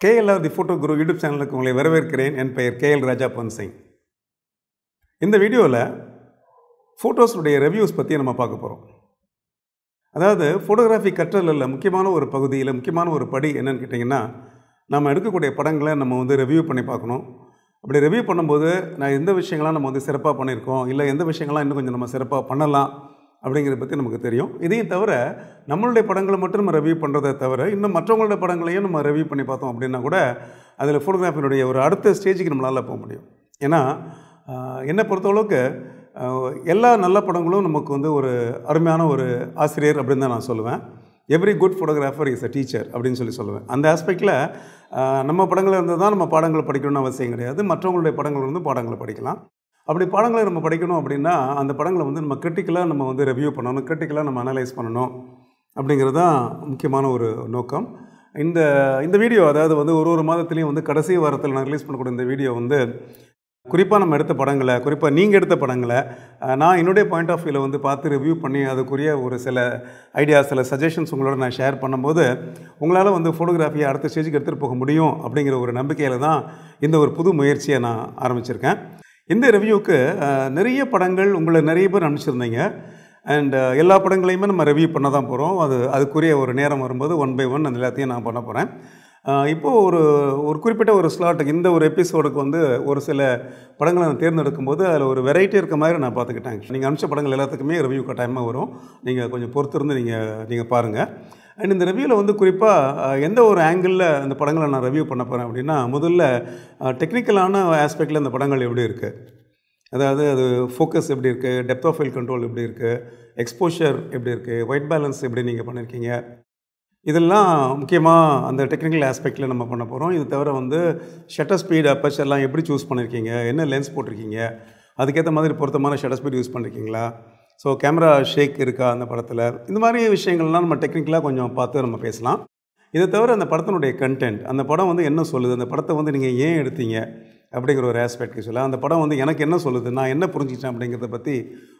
KLR the photo guru YouTube சேனலுக்கு உங்களை வரவேற்கிறேன். என் பெயர் கேஎல் ராஜா பன்சிங் இந்த வீடியோவில் ஃபோட்டோஸுடைய ரிவ்யூஸ் பற்றி நம்ம பார்க்க போகிறோம் அதாவது ஃபோட்டோகிராஃபி கற்றலில் முக்கியமான ஒரு பகுதியில் முக்கியமான ஒரு படி என்னென்னு கேட்டிங்கன்னா நம்ம எடுக்கக்கூடிய படங்களை நம்ம வந்து ரிவ்யூ பண்ணி பார்க்கணும். அப்படி ரிவ்யூ பண்ணும்போது நான் எந்த விஷயங்கள்லாம் நம்ம வந்து சிறப்பாக பண்ணியிருக்கோம் இல்லை எந்த விஷயங்கள்லாம் இன்னும் கொஞ்சம் நம்ம சிறப்பாக பண்ணலாம் அப்படிங்கிறத பற்றி நமக்கு தெரியும். இதையும் தவிர நம்மளுடைய படங்களை மட்டும் நம்ம ரிவ்யூ பண்ணுறதை தவிர இன்னும் மற்றவங்களுடைய படங்களையும் நம்ம ரிவ்யூ பண்ணி பார்த்தோம் அப்படின்னா கூட அதில் ஃபோட்டோகிராஃபினுடைய ஒரு அடுத்த ஸ்டேஜுக்கு நம்மளால் போக முடியும். ஏன்னா என்னை பொறுத்தளவுக்கு எல்லா நல்ல படங்களும் நமக்கு வந்து ஒரு அருமையான ஒரு ஆசிரியர் அப்படின்னு தான் நான் சொல்லுவேன். Every good photographer is a teacher அப்படின்னு சொல்லி சொல்லுவேன். அந்த ஆஸ்பெக்டில் நம்ம படங்கள் இருந்து தான் நம்ம பாடங்கள் படிக்கணும்னு அவசியம் கிடையாது. மற்றவங்களுடைய படங்கள் இருந்து பாடங்களை படிக்கலாம். அப்படி பாடங்களை நம்ம படிக்கணும் அப்படின்னா அந்த படங்களை வந்து நம்ம கிரிட்டிக்கலாக நம்ம வந்து ரிவ்யூ பண்ணணும் கிரிட்டிக்கலாக நம்ம அனலைஸ் பண்ணணும் அப்படிங்கிறது தான் முக்கியமான ஒரு நோக்கம். இந்த இந்த வீடியோ அதாவது வந்து ஒரு ஒரு மாதத்துலேயும் வந்து கடைசி வாரத்தில் நான் ரிலீஸ் பண்ணக்கூடிய இந்த வீடியோ வந்து குறிப்பாக நம்ம எடுத்த படங்களை குறிப்பாக நீங்கள் எடுத்த படங்களை நான் என்னுடைய பாயிண்ட் ஆஃப் வியூவில் வந்து பார்த்து ரிவ்யூ பண்ணி அதுக்குரிய ஒரு சில ஐடியாஸ் சில சஜஷன்ஸ் உங்களோட நான் ஷேர் பண்ணும்போது உங்களால் வந்து ஃபோட்டோகிராஃபியை அடுத்த ஸ்டேஜுக்கு எடுத்துகிட்டு போக முடியும் அப்படிங்கிற ஒரு நம்பிக்கையில் தான் இந்த ஒரு புது முயற்சியை நான் ஆரம்பிச்சிருக்கேன். இந்த ரிவ்யூக்கு நிறைய படங்கள் உங்களை நிறைய பேர் அனுப்பிச்சிருந்தீங்க. அண்ட் எல்லா படங்களையுமே நம்ம ரிவ்யூ பண்ண தான் போகிறோம் அது அதுக்குரிய ஒரு நேரம் வரும்போது ஒன் பை ஒன் அந்த எல்லாத்தையும் நான் பண்ண போகிறேன் இப்போது ஒரு ஒரு குறிப்பிட்ட ஒரு ஸ்லாட்டுக்கு இந்த ஒரு எபிசோடுக்கு வந்து ஒரு சில படங்களை நான் தேர்ந்தெடுக்கும் போது அதில் ஒரு வெரைட்டி இருக்க மாதிரி நான் பார்த்துக்கிட்டேன். நீங்கள் அனுப்பிச்ச படங்கள் எல்லாத்துக்குமே ரிவ்யூ கட்டாயமாக வரும். நீங்கள் கொஞ்சம் பொறுத்திருந்து நீங்கள் நீங்கள் பாருங்கள் அண்ட் இந்த ரிவ்யூவில் வந்து குறிப்பாக எந்த ஒரு ஆங்கிளில் அந்த படங்களை நான் ரிவ்யூ பண்ண போகிறேன் அப்படின்னா முதல்ல டெக்னிக்கலான ஆஸ்பெக்டில் இந்த படங்கள் எப்படி இருக்குது அதாவது அது ஃபோக்கஸ் எப்படி இருக்குது டெப்த் ஆஃப் ஃபைல் கண்ட்ரோல் எப்படி இருக்குது எக்ஸ்போஷர் எப்படி இருக்குது ஒயிட் பேலன்ஸ் எப்படி நீங்கள் பண்ணியிருக்கீங்க இதெல்லாம் முக்கியமாக அந்த டெக்னிக்கல் ஆஸ்பெக்டில் நம்ம பண்ண போகிறோம் இது தவிர வந்து ஷட்டர் ஸ்பீட் அப்பச்சர்லாம் எப்படி சூஸ் பண்ணியிருக்கீங்க என்ன லென்ஸ் போட்டிருக்கீங்க? அதுக்கேற்ற மாதிரி பொருத்தமான ஷட்டர் ஸ்பீட் யூஸ் பண்ணியிருக்கீங்களா ஸோ கேமரா ஷேக் இருக்கா அந்த படத்தில்? இந்த மாதிரி விஷயங்கள்லாம் நம்ம டெக்னிக்கலாக கொஞ்சம் பார்த்து நம்ம பேசலாம். இதை தவிர அந்த படத்தினுடைய கண்டென்ட் அந்த படம் வந்து என்ன சொல்லுது? அந்த படத்தை வந்து நீங்கள் ஏன் எடுத்தீங்க? அப்படிங்கிற ஒரு ஆஸ்பெக்ட் சொல்லலாம். அந்த படம் வந்து எனக்கு என்ன சொல்லுது? நான் என்ன புரிஞ்சுக்கிட்டேன்? அப்படிங்கிறத பற்றி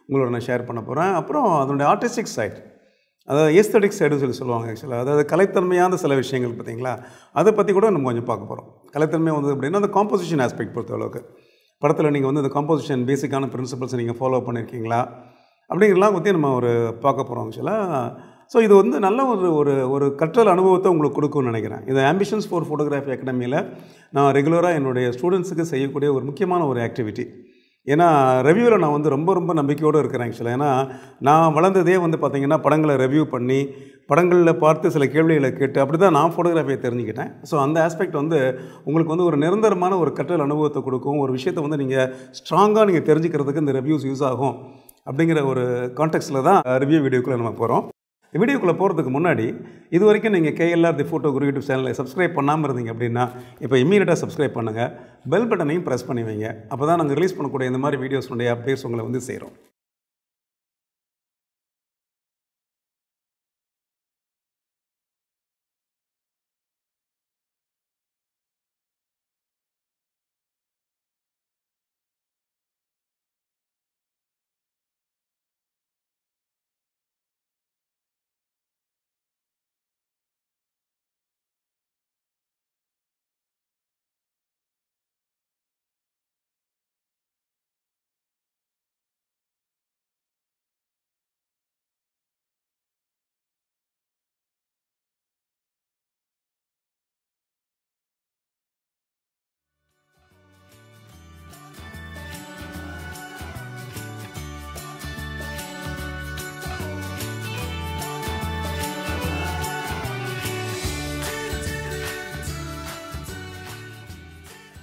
உங்களோட நான் ஷேர் பண்ண போகிறேன் அப்புறம் அதனுடைய ஆர்டிஸ்டிக் சைட் அதாவது ஏஸ்தட்டிக் சைடுன்னு சொல்லி சொல்லுவாங்க ஆக்சுவலாக அதாவது கலைத்தன்மையான சில விஷயங்கள் பார்த்தீங்களா? அதை பற்றி கூட நம்ம கொஞ்சம் பார்க்க போகிறோம் கலைத்தன்மை வந்து அப்படின்னா அந்த காம்போசிஷன் ஆஸ்பெக்ட் பொறுத்த அளவுக்கு படத்தில் நீங்கள் வந்து இந்த காம்போசிஷன் பேசிக்கான பிரின்சிபல்ஸ் நீங்கள் ஃபாலோ பண்ணியிருக்கீங்களா அப்படிங்கிறலாம் பற்றி நம்ம ஒரு பார்க்க போகிறோம் ஆக்சுவலாக ஸோ இது வந்து நல்ல ஒரு ஒரு ஒரு கற்றல் அனுபவத்தை உங்களுக்கு கொடுக்கும்னு நினைக்கிறேன். இது ஆம்பிஷன்ஸ் ஃபார் ஃபோட்டோகிராஃபி அகாடமியில் நான் ரெகுலராக என்னுடைய ஸ்டூடெண்ட்ஸுக்கு செய்யக்கூடிய ஒரு முக்கியமான ஒரு ஆக்டிவிட்டி ஏன்னா ரெவ்யூவில் நான் வந்து ரொம்ப ரொம்ப நம்பிக்கையோடு இருக்கிறேன் ஆக்சுவலாக ஏன்னா நான் வளர்ந்ததே வந்து பார்த்திங்கன்னா படங்களை ரிவ்யூ பண்ணி படங்களில் பார்த்து சில கேள்விகளை கேட்டு அப்படி தான் நான் ஃபோட்டோகிராஃபியை தெரிஞ்சுக்கிட்டேன். ஸோ அந்த ஆஸ்பெக்ட் வந்து உங்களுக்கு வந்து ஒரு நிரந்தரமான ஒரு கற்றல் அனுபவத்தை கொடுக்கும். ஒரு விஷயத்தை வந்து நீங்கள் ஸ்ட்ராங்காக நீங்கள் தெரிஞ்சுக்கிறதுக்கு இந்த ரிவ்யூஸ் யூஸ் ஆகும். அப்படிங்கிற ஒரு கான்டெக்ட்டில் தான் ரிவ்யூ வீடியோக்குள்ளே நம்ம போகிறோம் வீடியோக்குள்ளே போகிறதுக்கு முன்னாடி இது வரைக்கும் நீங்கள் KLR the photo guru YouTube சேனலை சப்ஸ்கிரைப் பண்ணாமல் இருந்தீங்க அப்படின்னா இப்போ இம்மீடியட்டாக சப்ஸ்கிரைப் பண்ணுங்கள் பெல் பட்டனையும் ப்ரெஸ் பண்ணி வைங்க. அப்போ தான் நாங்கள் ரிலீஸ் பண்ணக்கூடிய இந்த மாதிரி வீடியோஸ்னுடைய அப்டேட்ஸ் உங்களை வந்து சேரும்.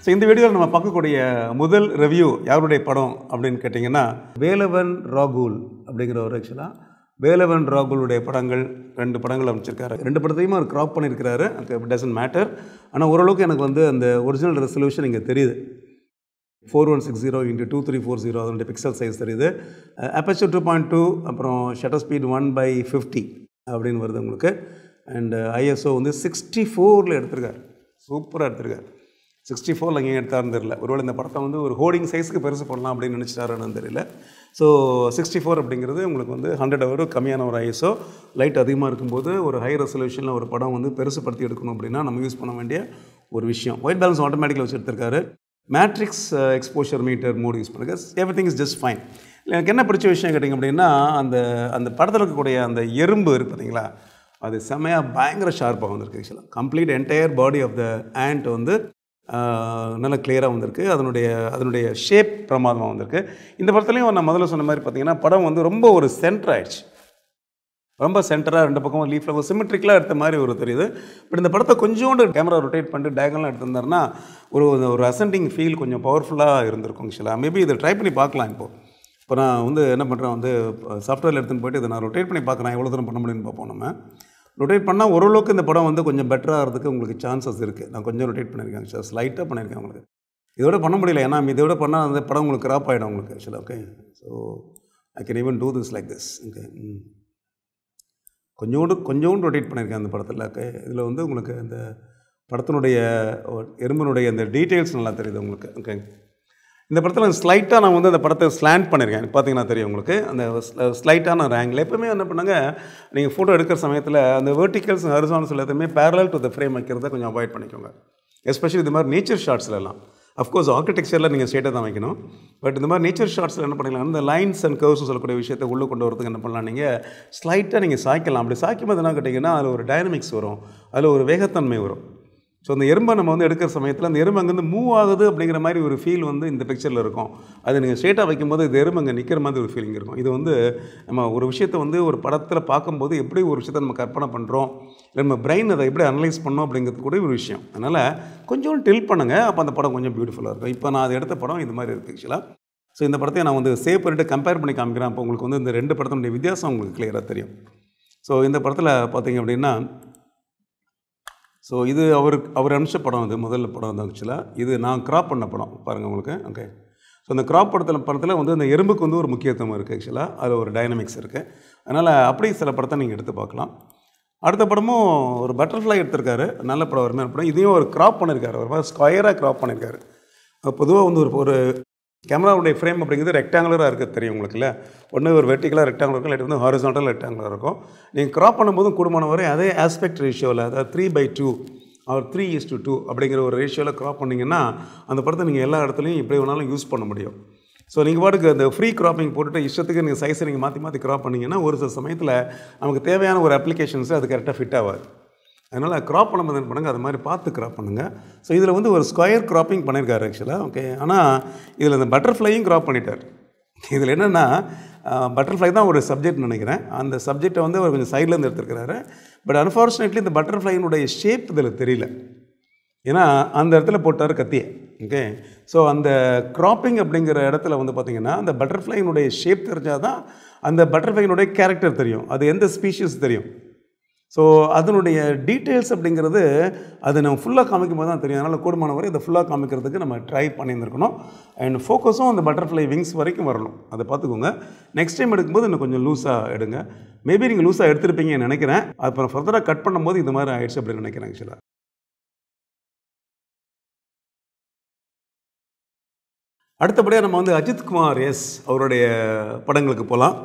ஸோ இந்த வீடியோவில் நம்ம பார்க்கக்கூடிய முதல் ரிவ்யூ யாருடைய படம் அப்படின்னு கேட்டிங்கன்னா வேலவன் ராகுல் அப்படிங்கிற ஒரு ஆக்சுவலாக வேலவன் ராகுலுடைய படங்கள் ரெண்டு படங்கள் அமைச்சிருக்காரு. ரெண்டு படத்தையும் அவர் க்ராப் பண்ணியிருக்கிறாரு. அது டசன்ட் மேட்டர் ஆனால் ஓரளவுக்கு எனக்கு வந்து அந்த ஒரிஜினல் ரெசல்யூஷன் இங்கே தெரியுது. Four one six zero into two three four zero அதனுடைய பிக்சல் சைஸ் தெரியுது. அப்பச்சர் டூ பாயிண்ட் டூ அப்புறம் shutter speed one by fifty அப்படின்னு வருது உங்களுக்கு. அண்ட் ஐஎஸ்ஓ வந்து சிக்ஸ்டி ஃபோரில் எடுத்திருக்காரு. சூப்பராக எடுத்திருக்காரு. சிக்ஸ்டி ஃபோரில் எங்கேயும் எடுத்தாருன்னு தெரியல. ஒருவேளை இந்த படத்தை வந்து ஒரு ஹோர்டிங் சைஸ்க்கு பெருசு பண்ணலாம் அப்படின்னு நினச்சிட்டாருன்னு தெரியல. ஸோ சிக்ஸ்டி ஃபோர் அப்படிங்கிறது உங்களுக்கு வந்து ஹண்ட்ரட் ஹவர் கம்மியான ஒரு ஐஎஸ்ஓ லைட் அதிகமாக இருக்கும்போது ஒரு ஹை ரெசல்யூஷனில் ஒரு படம் வந்து பெருசுப்படுத்தி எடுக்கணும் அப்படின்னா நம்ம யூஸ் பண்ண வேண்டிய ஒரு விஷயம். ஒயிட் பேலன்ஸ் ஆட்டோமேட்டிக்கில் வச்சு எடுத்திருக்காரு. Matrix exposure meter mode use பண்ணுங்க. Everything is just fine எனக்கு என்ன பிடிச்ச விஷயம் கேட்டிங்க அப்படின்னா அந்த அந்த படத்தில் இருக்கக்கூடிய அந்த எறும்பு இருக்குது பார்த்தீங்களா அது செமையாக பயங்கர ஷார்ப்பாக வந்திருக்கு ஆக்சுவலாக complete entire body of the ant வந்து நல்லா கிளியராக வந்திருக்கு. அதனுடைய அதனுடைய ஷேப் பிரமாதமாக வந்திருக்கு. இந்த படத்துலையும் நான் முதல்ல சொன்ன மாதிரி பார்த்தீங்கன்னா படம் வந்து ரொம்ப ஒரு சென்டர் ஆயிடுச்சு. ரொம்ப சென்டராக ரெண்டு பக்கமும் லீஃப் ஃப்ளவர் சிமெட்ரிக்கலாக எடுத்த மாதிரி ஒரு தெரியுது. பட் இந்த படத்தை கொஞ்சோண்டு கேமரா ரொட்டேட் பண்ணிட்டு டயகனலாக எடுத்திருந்தாருன்னா ஒரு ஒரு அசண்டிங் ஃபீல் கொஞ்சம் பவர்ஃபுல்லாக இருந்திருக்கும் ஆக்சுவலாக மேபி இதை ட்ரை பண்ணி பார்க்கலாம் இப்போ. இப்போ நான் வந்து என்ன பண்ணுறேன் வந்து சாஃப்ட்வேரில் எடுத்துன்னு போயிட்டு இதை நான் ரொட்டேட் பண்ணி பார்க்குறேன் எவ்வளோ தூரம் பண்ண முடியும்னு பார்ப்போம் நம்ம. ரொட்டேட் பண்ணால் ஓரளவுக்கு இந்த படம் வந்து கொஞ்சம் பெட்டராக ஆகிறதுக்கு உங்களுக்கு சான்சஸ் இருக்குது நான் கொஞ்சம் ரொட்டேட் பண்ணியிருக்கேன் சார் ஸ்லைட்டாக பண்ணியிருக்கேன் உங்களுக்கு. இதோட பண்ண முடியல. ஏன்னா இதோட பண்ணால் அந்த படம் உங்களுக்கு கிராப் ஆகிடும் உங்களுக்கு ஆக்சுவலாக okay so I can even do this like this okay hmm. கொஞ்சோண்டு கொஞ்சோண்டு ரொட்டேட் பண்ணியிருக்கேன் அந்த படத்தில் ஓகே இதில் வந்து உங்களுக்கு அந்த படத்தினுடைய ஒரு எறும்பினுடைய அந்த டீட்டெயில்ஸ் நல்லா தெரியுது உங்களுக்கு ஓகே இந்த படத்தில் ஸ்லைட்டாக நான் வந்து அந்த படத்தை ஸ்லாண்ட் பண்ணியிருக்கேன் பார்த்தீங்கன்னா தெரியும் உங்களுக்கு. அந்த ஸ்லைட்டான ரேங்கில் எப்போவுமே என்ன பண்ணாங்க நீங்கள் ஃபோட்டோ எடுக்கிற சமயத்தில் அந்த வெர்டிகல்ஸ் ஹரிசான்ஸ் எல்லாத்தையுமே பேரலல் டு த ஃப்ரேம் வைக்கிறத கொஞ்சம் அவாய்ட் பண்ணிக்கோங்க. எஸ்பெஷலி இது மாதிரி நேச்சர் ஷார்ட்ஸ்லாம் அஃப்கோர்ஸ் ஆர்கிடெக்சரில் நீங்கள் ஸ்ட்ரெயிட்டாக தான் வைக்கணும். பட் இந்த மாதிரி நேச்சர் ஷார்ட்ஸில் என்ன பண்ணிக்கலாம் இந்த லைன்ஸ் அண்ட் கர்வ்ஸ் சொல்லக்கூடிய விஷயத்தை உள்ளே கொண்டு வரதுக்கு என்ன பண்ணலாம் நீங்கள் ஸ்லைட்டாக நீங்கள் சாய்க்கலாம். அப்படி சாய்க்கும் போது என்ன கேட்டிங்கன்னா அதில் ஒரு டைனமிக்ஸ் வரும். அதில் ஒரு வேகத்தன்மை வரும். ஸோ அந்த எறும்பை நம்ம வந்து எடுக்கிற சமயத்தில் அந்த எறும்பு அங்கேருந்து மூவ் ஆகுது அப்படிங்கிற மாதிரி ஒரு ஃபீல் வந்து இந்த பிக்சரில் இருக்கும். அது நீங்கள் ஸ்ட்ரேட்டாக வைக்கும்போது இந்த எறும்பு அங்கே நிற்கிற மாதிரி ஒரு ஃபீலிங் இருக்கும். இது வந்து நம்ம ஒரு விஷயத்தை வந்து ஒரு படத்தில் பார்க்கும்போது எப்படி ஒரு விஷயத்தை நம்ம கற்பனை பண்ணுறோம் இல்லை நம்ம பிரெயின் அதை எப்படி அனலைஸ் பண்ணோம் அப்படிங்கிறது கூட ஒரு விஷயம். அதனால் கொஞ்சம் டில் பண்ணுங்கள் அப்போ அந்த படம் கொஞ்சம் பியூட்டிஃபுல்லாக இருக்கும். இப்போ நான் அது எடுத்த படம் இது மாதிரி இருக்குது ஆக்சுவலாக ஸோ இந்த படத்தை நான் வந்து சேவ் பண்ணிட்டு கம்பேர் பண்ணி காமிக்கிறேன். அப்போ உங்களுக்கு வந்து இந்த ரெண்டு படத்தினுடைய வித்தியாசம் உங்களுக்கு கிளியராக தெரியும். ஸோ இந்த படத்தில் பார்த்தீங்க அப்படின்னா ஸோ இது அவருக்கு அவர் அனுப்பிச்ச படம் இது முதல்ல படம் வந்து ஆக்சுவலாக இது நான் கிராப் பண்ண படம். பாருங்கள் உங்களுக்கு. ஓகே ஸோ அந்த கிராப் படத்தில் படத்தில் வந்து அந்த எறும்புக்கு வந்து ஒரு முக்கியத்துவம் இருக்குது ஆக்சுவலாக அதில் ஒரு டைனமிக்ஸ் இருக்குது அதனால் அப்படி சில படத்தை நீங்கள் எடுத்து பார்க்கலாம். அடுத்த படமும் ஒரு பட்டர்ஃப்ளை எடுத்திருக்காரு. நல்ல படம் அருமையான படம். இதையும் ஒரு கிராப் பண்ணியிருக்காரு ஒரு மாதிரி ஸ்கொயராக கிராப் பண்ணியிருக்காரு பொதுவாக வந்து ஒரு ஒரு கேமராவுடைய ஃப்ரேம் அப்படிங்கிறது ரெக்டாங்குலராக இருக்குது தெரியும் உங்களுக்குல்ல. ஒன்று ஒரு வெர்டிகலாக ரெக்டாங்குலர் இருக்கும் இல்லாட்டி வந்து ஹாரிசான்டல் ரெக்டாங்குலர் இருக்கும். நீங்கள் க்ராப் பண்ணும்போதும் கூடுமான வரை அதே ஆஸ்பெக்ட் ரேஷியோவில் அதாவது three by two or three is to two அப்படிங்கிற ஒரு ரேஷியோவில் க்ராப் பண்ணிங்கன்னா அந்த படத்தை நீங்கள் எல்லா இடத்துலையும் எப்படி வேணாலும் யூஸ் பண்ண முடியும். ஸோ நீங்கள் பாட்டுக்கு அந்த ஃப்ரீ கிராப்பிங் போட்டுட்டு இஷ்டத்துக்கு நீங்கள் சைஸை நீங்கள் மாற்றி மாற்றி கிராப் பண்ணிங்கன்னா ஒரு சில சமயத்தில் நமக்கு தேவையான ஒரு அப்ளிகேஷன்ஸு அது கரெக்டாக ஃபிட் ஆகாது அதனால் க்ராப் பண்ணும்போது என்ன பண்ணுங்கள் அது மாதிரி பார்த்து க்ராப் பண்ணுங்கள் ஸோ இதில் வந்து ஒரு ஸ்கொயர் க்ராப்பிங் பண்ணியிருக்காரு ஆக்சுவலாக ஓகே ஆனால் இதில் இந்த பட்டர்ஃப்ளையும் க்ராப் பண்ணிட்டார். இதில் என்னென்னா பட்டர்ஃப்ளை தான் ஒரு சப்ஜெக்ட் நினைக்கிறேன். அந்த சப்ஜெக்டை வந்து அவர் கொஞ்சம் சைட்லேருந்து எடுத்துருக்கிறாரு. பட் அன்ஃபார்ச்சுனேட்லி இந்த பட்டர்ஃப்ளைனுடைய ஷேப் இதில் தெரியல. ஏன்னா அந்த இடத்துல போட்டார் கத்தியை. ஓகே ஸோ அந்த க்ராப்பிங் அப்படிங்கிற இடத்துல வந்து பார்த்திங்கன்னா அந்த பட்டர்ஃப்ளைனுடைய ஷேப் தெரிஞ்சால் தான் அந்த பட்டர்ஃப்ளைனுடைய கேரக்டர் தெரியும். அது எந்த ஸ்பீஷிஸ் தெரியும். ஸோ அதனுடைய டீட்டெயில்ஸ் அப்படிங்கிறது அது நம்ம ஃபுல்லாக காமிக்கும் போது தான் தெரியும். அதனால் கூடுமான வரை இதை ஃபுல்லாக காமிக்கிறதுக்கு நம்ம ட்ரை பண்ணியிருந்துருக்கணும். அண்ட் ஃபோக்கஸும் அந்த பட்டர்ஃப்ளை விங்ஸ் வரைக்கும் வரணும். அதை பார்த்துக்கோங்க. நெக்ஸ்ட் டைம் எடுக்கும்போது இன்னும் கொஞ்சம் லூஸாக எடுங்க. மேபி நீங்கள் லூஸாக எடுத்திருப்பீங்கன்னு நினைக்கிறேன். அப்புறம் ஃபர்தராக கட் பண்ணும்போது இது மாதிரி ஆயிடுச்சு அப்படின்னு நினைக்கிறேன் ஆக்சுவலாக அடுத்தபடியாக நம்ம வந்து அஜித் குமார் எஸ் அவருடைய படங்களுக்கு போகலாம்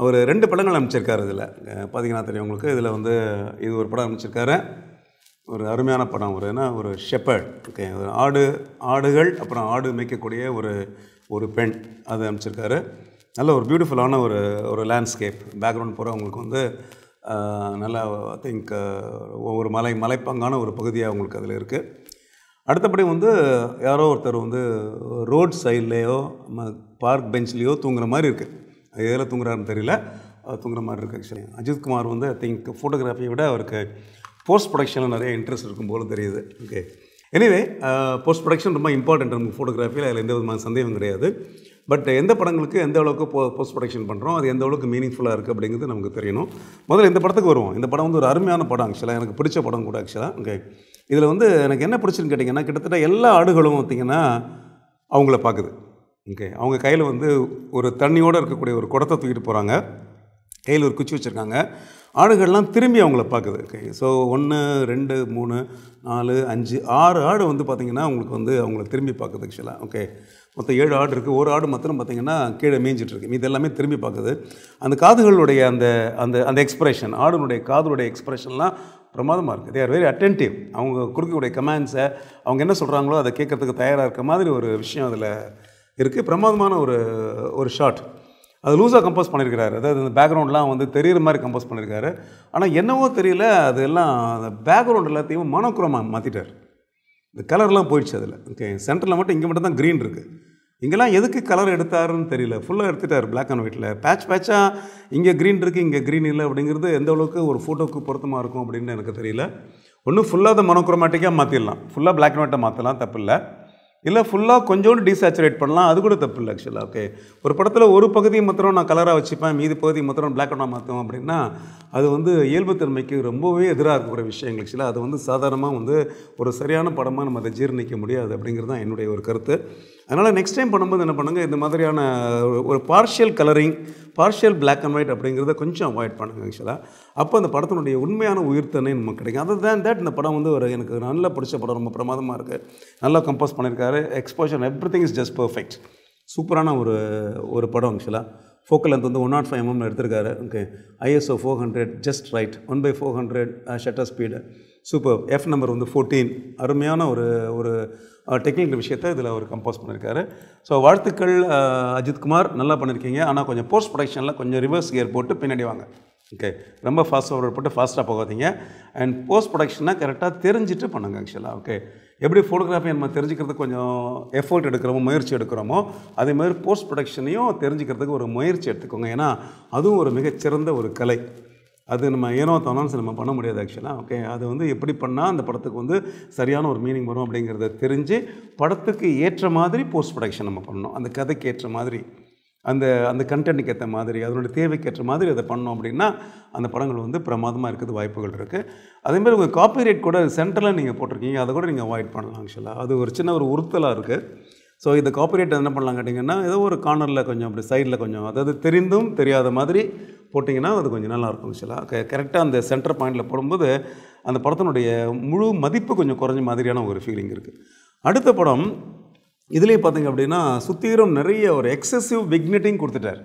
அவர் ரெண்டு படங்கள் அமைச்சிருக்காரு இதில். பார்த்தீங்கன்னா தெரியும் உங்களுக்கு. இதில் வந்து இது ஒரு படம் அமைச்சிருக்காரு. ஒரு அருமையான படம். ஒரு என்ன? ஒரு ஷெப்பர்ட் ஓகே ஒரு ஆடு ஆடுகள் அப்புறம் ஆடு மேய்க்கக்கூடிய ஒரு ஒரு பெண் அது அமைச்சிருக்காரு. நல்ல ஒரு பியூட்டிஃபுல்லான ஒரு ஒரு லேண்ட்ஸ்கேப் பேக்ரவுண்ட் பூரா உங்களுக்கு வந்து நல்லா ஐ திங்க் ஒவ்வொரு மலை மலைப்பங்கான ஒரு பகுதியாக உங்களுக்கு அதில் இருக்குது அடுத்தபடி வந்து யாரோ ஒருத்தர் வந்து ரோட் சைட்லேயோ பார்க் பெஞ்ச்லேயோ தூங்குற மாதிரி இருக்குது எதில் தூங்குறாருன்னு தெரியல. தூங்குற மாதிரி இருக்குது ஆக்சுவலி அஜித் குமார் வந்து ஐ திங்க் ஃபோட்டோகிராஃபியை விட அவருக்கு போஸ்ட் ப்ரொடக்ஷனில் நிறைய இன்ட்ரெஸ்ட் இருக்கும் போல தெரியுது. ஓகே எனிவே போஸ்ட் ப்ரொடக்ஷன் ரொம்ப இம்பார்ட்டன்ட் நமக்கு ஃபோட்டோகிராஃபியில் அதில் எந்த விதமான சந்தேகம் கிடையாது. பட் எந்த படங்களுக்கு எந்த அளவுக்கு போ போஸ்ட் ப்ரொடக்ஷன் பண்ணுறோம் அது எந்த அளவுக்கு மீனிங்ஃபுல்லாக இருக்குது அப்படிங்கிறது நமக்கு தெரியணும். முதல்ல இந்த படத்துக்கு வருவோம். இந்த படம் வந்து ஒரு அருமையான படம் ஆக்சுவலாக எனக்கு பிடிச்ச படம் கூட ஆக்சுவலாக ஓகே இதில் வந்து எனக்கு என்ன பிடிச்சிருன்னு கேட்டிங்கன்னா கிட்டத்தட்ட எல்லா ஆடுகளும் பார்த்திங்கன்னா அவங்கள பார்க்குது ஓகே. அவங்க கையில் வந்து ஒரு தண்ணியோடு இருக்கக்கூடிய ஒரு குடத்தை தூக்கிட்டு போகிறாங்க கையில் ஒரு குச்சி வச்சுருக்காங்க. ஆடுகள்லாம் திரும்பி அவங்கள பார்க்குது. ஓகே. ஸோ ஒன்று ரெண்டு மூணு நாலு அஞ்சு ஆறு ஆடு வந்து பார்த்திங்கன்னா உங்களுக்கு வந்து அவங்கள திரும்பி பார்க்குது ஆக்சுவலாக ஓகே. மொத்தம் ஏழு ஆடு இருக்குது ஒரு ஆடு மாத்திரம் பார்த்திங்கன்னா கீழே மேய்ஞ்சிட்ருக்கு இது எல்லாமே திரும்பி பார்க்குது. அந்த காதுகளுடைய அந்த அந்த அந்த எக்ஸ்பிரஷன் ஆடுனுடைய காதுடைய எக்ஸ்பிரஷன்லாம் பிரமாதமாக இருக்குது தே ஆர் வெரி அட்டென்டிவ் அவங்க கொடுக்கக்கூடிய கமெண்ட்ஸை அவங்க என்ன சொல்கிறாங்களோ அதை கேட்கறதுக்கு தயாராக இருக்க மாதிரி ஒரு விஷயம் அதில் இருக்குது பிரமாதமான ஒரு ஒரு ஷாட் அது லூஸாக கம்போஸ் பண்ணியிருக்காரு அதாவது இந்த பேக்ரவுண்ட்லாம் வந்து தெரியிற மாதிரி கம்போஸ் பண்ணியிருக்காரு ஆனால் என்னவோ தெரியல அது எல்லாம் அந்த பேக்ரவுண்ட் எல்லாத்தையும் மனோக்ரோமாக மாற்றிட்டார் இந்த கலர்லாம் போயிடுச்சு அதில். ஓகே சென்டரில் மட்டும் இங்கே மட்டும் தான் க்ரீன் இருக்குது இங்கெல்லாம் எதுக்கு கலர் எடுத்தாருன்னு தெரியல. ஃபுல்லாக எடுத்துட்டார் பிளாக் அண்ட் ஒயிட்டில் பேட்ச் பேட்சாக இங்கே க்ரீன் இருக்குது இங்கே க்ரீன் இல்லை அப்படிங்கிறது எந்த அளவுக்கு ஒரு ஃபோட்டோக்கு பொருத்தமாக இருக்கும் அப்படின்னு எனக்கு தெரியல. ஒன்றும் ஃபுல்லாக அதை மனோக்ரோமேட்டிக்காக மாற்றிடலாம் ஃபுல்லாக பிளாக் அண்ட் ஒயிட்டை மாற்றலாம் தப்பு இல்லை இல்லை ஃபுல்லாக கொஞ்சோண்டு டீசேச்சுரேட் பண்ணலாம். அது கூட தப்பு இல்லை ஆக்சுவலாக ஓகே ஒரு படத்தில் ஒரு பகுதியை மாத்திரம் நான் கலராக வச்சுப்பேன் மீதி பகுதி மாத்திரம் பிளாக் அண்ட் மாற்றுவோம் அப்படின்னா அது வந்து இயல்புத்தன்மைக்கு ரொம்பவே எதிராக இருக்கக்கூடிய விஷயங்கள் ஆக்சுவலாக அது வந்து சாதாரணமாக வந்து ஒரு சரியான படமாக நம்ம அதை ஜீரணிக்க முடியாது அப்படிங்கிறது தான் என்னுடைய ஒரு கருத்து. அதனால் நெக்ஸ்ட் டைம் பண்ணும்போது என்ன பண்ணுங்கள் இந்த மாதிரியான ஒரு- partial colouring partial black and white அப்படிங்கிறத கொஞ்சம் அவாய்ட் பண்ணுங்க ஆக்சுவலாக அப்போ அந்த படத்தினுடைய உண்மையான உயிர்த்தனை நமக்கு கிடைக்கும். அதர் தேன் தட் இந்த படம் வந்து ஒரு எனக்கு நல்லா பிடிச்ச படம் ரொம்ப பிரமாதமாக இருக்குது நல்லா கம்போஸ் பண்ணியிருக்காரு. Exposure everything is just perfect சூப்பரான ஒரு ஒரு படம் ஆக்சுவலாக ஃபோக்கல் லென்த் வந்து one naught five M M எடுத்திருக்காரு. Okay I S O four hundred just right one by four hundred shutter speed super F number வந்து ஃபோர்டீன் அருமையான ஒரு ஒரு uh, டெக்னிக்கல் விஷயத்தை இதில் அவர் கம்போஸ் பண்ணியிருக்காரு ஸோ வாழ்த்துக்கள் uh, அஜித்குமார் நல்லா பண்ணியிருக்கீங்க ஆனால் கொஞ்சம் போஸ்ட் ப்ரொடக்ஷனில் கொஞ்சம் ரிவர்ஸ் கியர் போட்டு பின்னாடி வாங்க. ஓகே ரொம்ப ஃபாஸ்ட் ஃபார்வர்ட் போட்டு ஃபாஸ்ட்டாக போகாதீங்க. அண்ட் போஸ்ட் ப்ரொடக்ஷனாக கரெக்டாக தெரிஞ்சுட்டு பண்ணுங்க ஆக்சுவலாக ஓகே எப்படி ஃபோட்டோகிராஃபி நம்ம தெரிஞ்சுக்கிறதுக்கு கொஞ்சம் எஃபோர்ட் எடுக்கிறோமோ முயற்சி எடுக்கிறோமோ அதே மாதிரி போஸ்ட் ப்ரொடக்ஷனையும் தெரிஞ்சுக்கிறதுக்கு ஒரு முயற்சி எடுத்துக்கோங்க. ஏன்னா அதுவும் ஒரு மிகச்சிறந்த ஒரு கலை. அது நம்ம ஏனோ தானோன்னு நம்ம பண்ண முடியாது ஆக்சுவலாக ஓகே அது வந்து எப்படி பண்ணால் அந்த படத்துக்கு வந்து சரியான ஒரு மீனிங் வரும் அப்படிங்கிறத தெரிஞ்சு படத்துக்கு ஏற்ற மாதிரி போஸ்ட் ப்ரொடக்ஷன் நம்ம பண்ணணும். அந்த கதைக்கு ஏற்ற மாதிரி. அந்த அந்த கண்டென்ட்டுக்கு ஏற்ற மாதிரி அதனுடைய தேவைக்கு ஏற்ற மாதிரி அதை பண்ணோம் அப்படின்னா அந்த படங்கள் வந்து பிரமாதமாக இருக்கிறது வாய்ப்புகள் இருக்குது அதேமாதிரி உங்கள் காப்பிரைட் கூட சென்டரில் நீங்கள் போட்டிருக்கீங்க அதை கூட நீங்கள் அவாய்ட் பண்ணலாம் ஆக்சுவலாக அது ஒரு சின்ன ஒரு உறுத்தலாக இருக்குது ஸோ இந்த காப்பி ரேட் என்ன பண்ணலாம் கேட்டிங்கன்னா ஏதோ ஒரு கார்னரில் கொஞ்சம் அப்படி சைடில் கொஞ்சம் அதாவது தெரிந்தும் தெரியாத மாதிரி போட்டிங்கன்னா அது கொஞ்சம் நல்லாயிருக்கும் ஆக்சுவலாக கரெக்டாக அந்த சென்டர் பாயிண்டில் போடும்போது அந்த படத்தினுடைய முழு மதிப்பு கொஞ்சம் குறைஞ்ச மாதிரியான ஒரு ஃபீலிங் இருக்குது அடுத்த படம் இதுலேயே பார்த்தீங்க அப்படின்னா சுத்தீரம் நிறைய ஒரு எக்ஸசிவ் விக்னெட்டிங் கொடுத்துட்டார்.